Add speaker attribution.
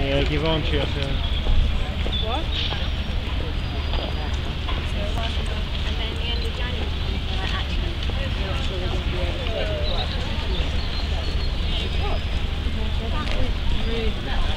Speaker 1: Yeah, give on to yourself.
Speaker 2: What?
Speaker 3: Really